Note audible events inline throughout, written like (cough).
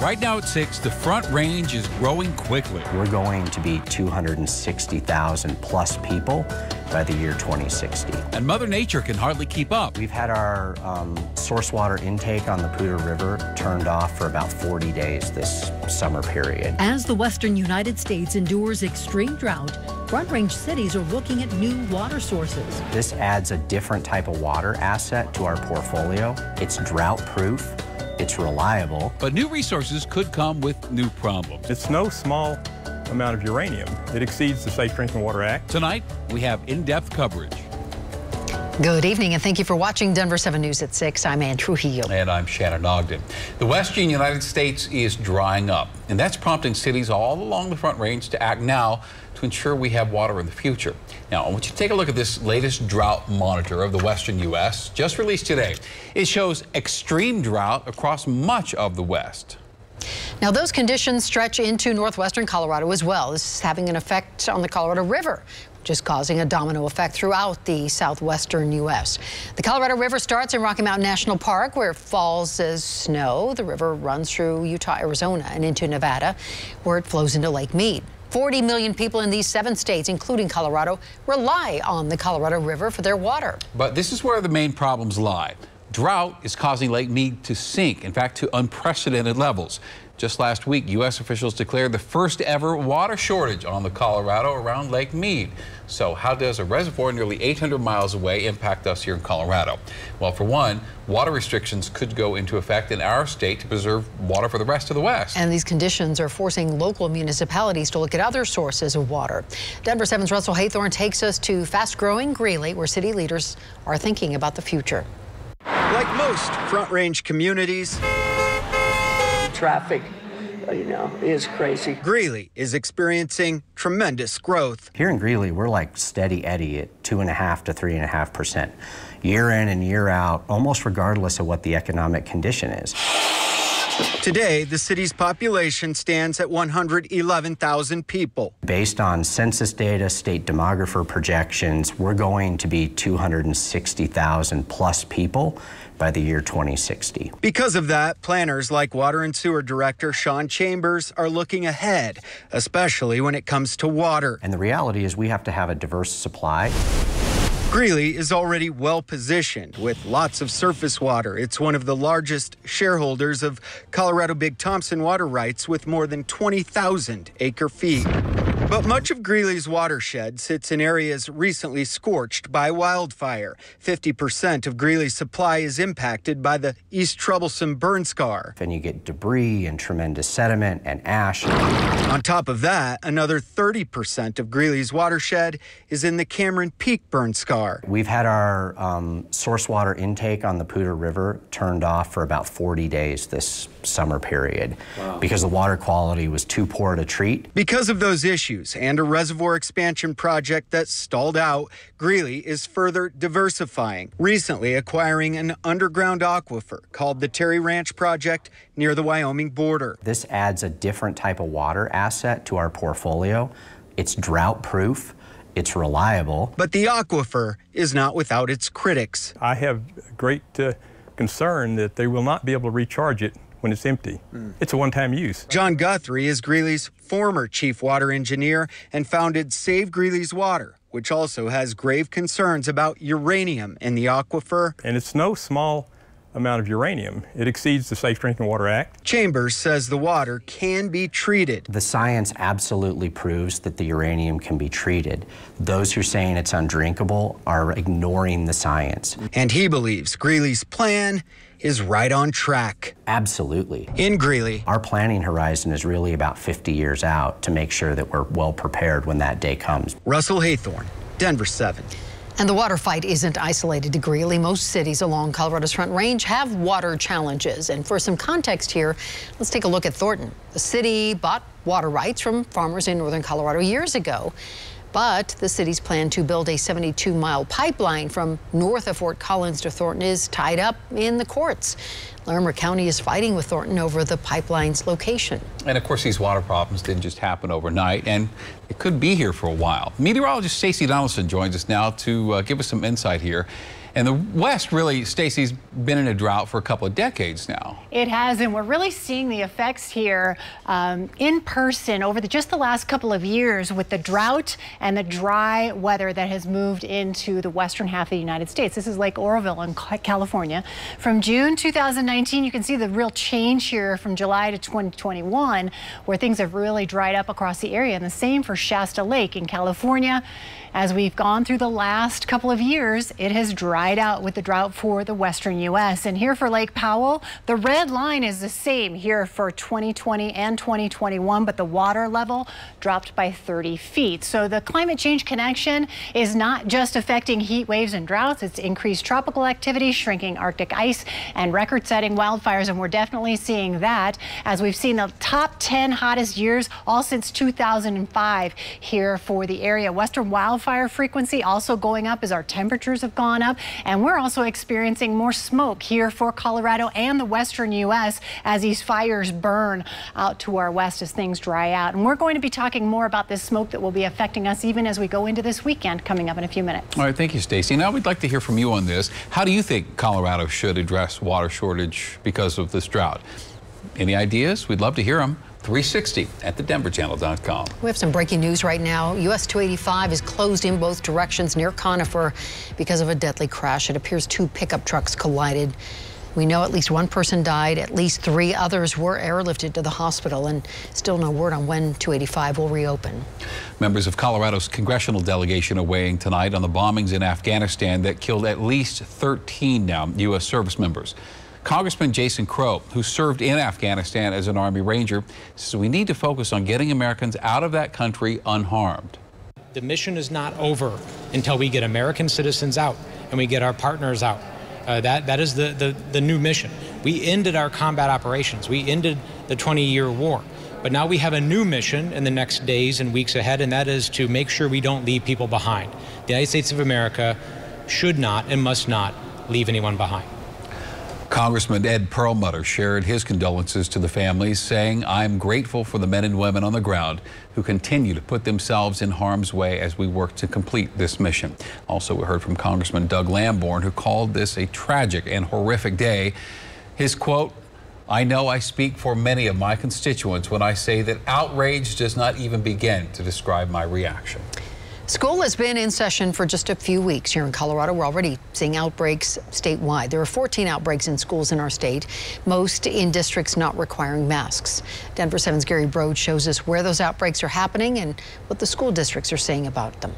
Right now at 6, the Front Range is growing quickly. We're going to be 260,000 plus people by the year 2060. And Mother Nature can hardly keep up. We've had our um, source water intake on the Poudre River turned off for about 40 days this summer period. As the western United States endures extreme drought, Front Range cities are looking at new water sources. This adds a different type of water asset to our portfolio. It's drought proof it's reliable. But new resources could come with new problems. It's no small amount of uranium. It exceeds the Safe Drinking Water Act. Tonight, we have in-depth coverage. Good evening, and thank you for watching Denver 7 News at 6. I'm Anne Trujillo. And I'm Shannon Ogden. The western United States is drying up, and that's prompting cities all along the Front Range to act now to ensure we have water in the future. Now, I want you to take a look at this latest drought monitor of the western U.S., just released today. It shows extreme drought across much of the West. Now, those conditions stretch into northwestern Colorado as well. This is having an effect on the Colorado River, which is causing a domino effect throughout the southwestern U.S. The Colorado River starts in Rocky Mountain National Park, where it falls as snow. The river runs through Utah, Arizona, and into Nevada, where it flows into Lake Mead. 40 million people in these seven states, including Colorado, rely on the Colorado River for their water. But this is where the main problems lie. Drought is causing Lake Mead to sink, in fact, to unprecedented levels. Just last week, U.S. officials declared the first ever water shortage on the Colorado around Lake Mead. So how does a reservoir nearly 800 miles away impact us here in Colorado? Well, for one, water restrictions could go into effect in our state to preserve water for the rest of the West. And these conditions are forcing local municipalities to look at other sources of water. Denver 7's Russell Haythorn takes us to fast-growing Greeley, where city leaders are thinking about the future. Like most Front Range communities, traffic uh, you know, is crazy. Greeley is experiencing tremendous growth. Here in Greeley, we're like steady Eddie at two and a half to three and a half percent, year in and year out, almost regardless of what the economic condition is. Today, the city's population stands at 111,000 people. Based on census data, state demographer projections, we're going to be 260,000 plus people by the year 2060. Because of that, planners like Water and Sewer Director Sean Chambers are looking ahead, especially when it comes to water. And the reality is we have to have a diverse supply. Greeley is already well positioned with lots of surface water. It's one of the largest shareholders of Colorado Big Thompson water rights with more than 20,000 acre feet. But much of Greeley's watershed sits in areas recently scorched by wildfire. 50% of Greeley's supply is impacted by the East Troublesome burn scar. Then you get debris and tremendous sediment and ash. On top of that, another 30% of Greeley's watershed is in the Cameron Peak burn scar. We've had our um, source water intake on the Poudre River turned off for about 40 days this summer period wow. because the water quality was too poor to treat. Because of those issues and a reservoir expansion project that stalled out, Greeley is further diversifying, recently acquiring an underground aquifer called the Terry Ranch Project near the Wyoming border. This adds a different type of water asset to our portfolio. It's drought proof. It's reliable. But the aquifer is not without its critics. I have great uh, concern that they will not be able to recharge it when it's empty. Mm. It's a one-time use. John Guthrie is Greeley's former chief water engineer and founded Save Greeley's Water, which also has grave concerns about uranium in the aquifer. And it's no small amount of uranium. It exceeds the Safe Drinking Water Act. Chambers says the water can be treated. The science absolutely proves that the uranium can be treated. Those who are saying it's undrinkable are ignoring the science. And he believes Greeley's plan is right on track. Absolutely. In Greeley. Our planning horizon is really about 50 years out to make sure that we're well prepared when that day comes. Russell Haythorn, Denver 7. And the water fight isn't isolated to Greeley. Most cities along Colorado's Front Range have water challenges. And for some context here, let's take a look at Thornton. The city bought water rights from farmers in northern Colorado years ago. But the city's plan to build a 72 mile pipeline from north of Fort Collins to Thornton is tied up in the courts. Larimer County is fighting with Thornton over the pipeline's location. And of course, these water problems didn't just happen overnight, and it could be here for a while. Meteorologist Stacey Donaldson joins us now to uh, give us some insight here. And the West really, Stacey's been in a drought for a couple of decades now. It has, and we're really seeing the effects here um, in person over the, just the last couple of years with the drought and the dry weather that has moved into the western half of the United States. This is Lake Oroville in California. From June 2019, you can see the real change here from July to 2021, where things have really dried up across the area. And the same for Shasta Lake in California. As we've gone through the last couple of years, it has dried out with the drought for the western U.S. And here for Lake Powell, the red line is the same here for 2020 and 2021, but the water level dropped by 30 feet. So the climate change connection is not just affecting heat waves and droughts, it's increased tropical activity, shrinking Arctic ice, and record setting wildfires. And we're definitely seeing that as we've seen the top 10 hottest years all since 2005 here for the area. Western wildfires wildfire frequency also going up as our temperatures have gone up. And we're also experiencing more smoke here for Colorado and the western U.S. as these fires burn out to our west as things dry out. And we're going to be talking more about this smoke that will be affecting us even as we go into this weekend coming up in a few minutes. All right, thank you, Stacey. Now we'd like to hear from you on this. How do you think Colorado should address water shortage because of this drought? Any ideas? We'd love to hear them. 360 at thedenverchannel.com. We have some breaking news right now. US 285 is closed in both directions near Conifer because of a deadly crash. It appears two pickup trucks collided. We know at least one person died. At least three others were airlifted to the hospital, and still no word on when 285 will reopen. Members of Colorado's congressional delegation are weighing tonight on the bombings in Afghanistan that killed at least 13 now U.S. service members. Congressman Jason Crow, who served in Afghanistan as an Army Ranger, says we need to focus on getting Americans out of that country unharmed. The mission is not over until we get American citizens out and we get our partners out. Uh, that, that is the, the, the new mission. We ended our combat operations. We ended the 20-year war. But now we have a new mission in the next days and weeks ahead, and that is to make sure we don't leave people behind. The United States of America should not and must not leave anyone behind. Congressman Ed Perlmutter shared his condolences to the families, saying, I'm grateful for the men and women on the ground who continue to put themselves in harm's way as we work to complete this mission. Also, we heard from Congressman Doug Lamborn, who called this a tragic and horrific day. His quote, I know I speak for many of my constituents when I say that outrage does not even begin to describe my reaction. School has been in session for just a few weeks here in Colorado. We're already seeing outbreaks statewide. There are 14 outbreaks in schools in our state, most in districts not requiring masks. Denver 7's Gary Brode shows us where those outbreaks are happening and what the school districts are saying about them.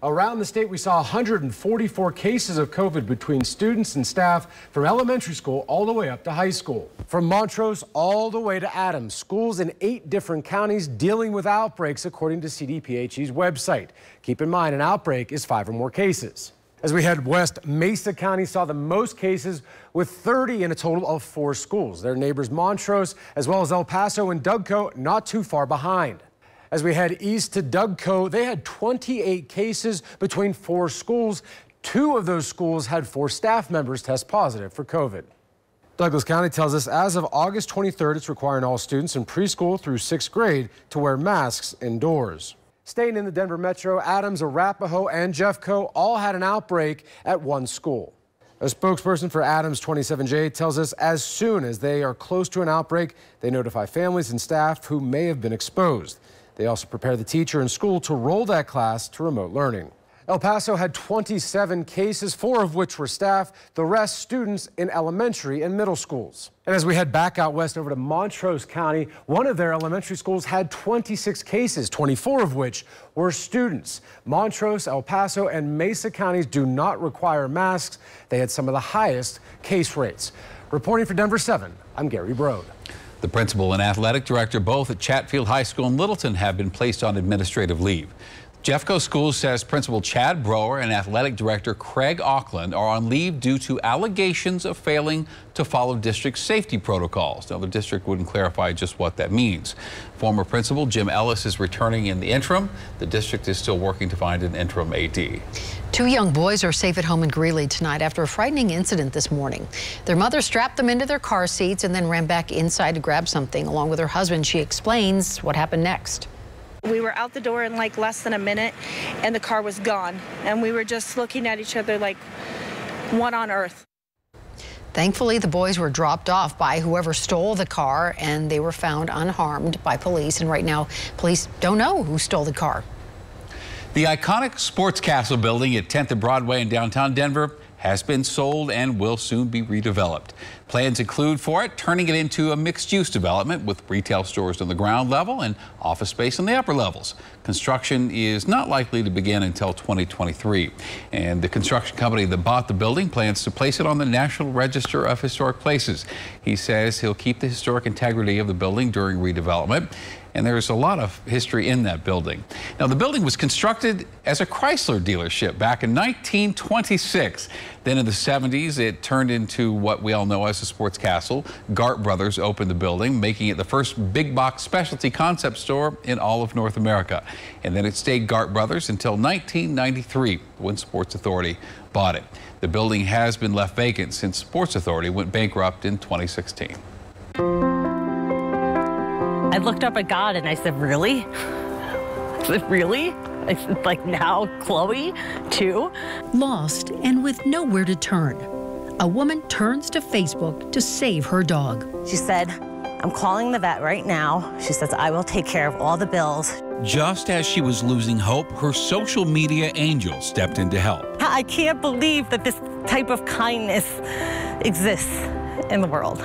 Around the state, we saw 144 cases of COVID between students and staff from elementary school all the way up to high school. From Montrose all the way to Adams, schools in eight different counties dealing with outbreaks according to CDPHE's website. Keep in mind, an outbreak is five or more cases. As we head west, Mesa County saw the most cases with 30 in a total of four schools. Their neighbors Montrose, as well as El Paso and Dougco, not too far behind. As we head east to Dougco, they had 28 cases between four schools. Two of those schools had four staff members test positive for COVID. Douglas County tells us as of August 23rd, it's requiring all students in preschool through sixth grade to wear masks indoors. Staying in the Denver metro, Adams, Arapahoe, and Jeffco all had an outbreak at one school. A spokesperson for Adams 27J tells us as soon as they are close to an outbreak, they notify families and staff who may have been exposed. They also prepare the teacher and school to roll that class to remote learning. El Paso had 27 cases, four of which were staff, the rest students in elementary and middle schools. And as we head back out west over to Montrose County, one of their elementary schools had 26 cases, 24 of which were students. Montrose, El Paso, and Mesa counties do not require masks. They had some of the highest case rates. Reporting for Denver 7, I'm Gary Brode. The principal and athletic director, both at Chatfield High School in Littleton, have been placed on administrative leave. Jeffco Schools says Principal Chad Brower and Athletic Director Craig Auckland are on leave due to allegations of failing to follow district safety protocols. Now, the district wouldn't clarify just what that means. Former Principal Jim Ellis is returning in the interim. The district is still working to find an interim AD. Two young boys are safe at home in Greeley tonight after a frightening incident this morning. Their mother strapped them into their car seats and then ran back inside to grab something. Along with her husband, she explains what happened next. We were out the door in like less than a minute and the car was gone. And we were just looking at each other like, one on earth. Thankfully, the boys were dropped off by whoever stole the car and they were found unharmed by police. And right now, police don't know who stole the car. The iconic Sports Castle building at 10th and Broadway in downtown Denver has been sold and will soon be redeveloped. Plans include for it turning it into a mixed-use development with retail stores on the ground level and office space on the upper levels. Construction is not likely to begin until 2023. And the construction company that bought the building plans to place it on the National Register of Historic Places. He says he'll keep the historic integrity of the building during redevelopment and there's a lot of history in that building. Now, the building was constructed as a Chrysler dealership back in 1926. Then in the 70s, it turned into what we all know as a sports castle. Gart Brothers opened the building, making it the first big box specialty concept store in all of North America. And then it stayed Gart Brothers until 1993, when Sports Authority bought it. The building has been left vacant since Sports Authority went bankrupt in 2016. I looked up at God and I said, Really? I (laughs) said, Really? I said, Like now, Chloe, too? Lost and with nowhere to turn. A woman turns to Facebook to save her dog. She said, I'm calling the vet right now. She says, I will take care of all the bills. Just as she was losing hope, her social media angel stepped in to help. I can't believe that this type of kindness exists in the world.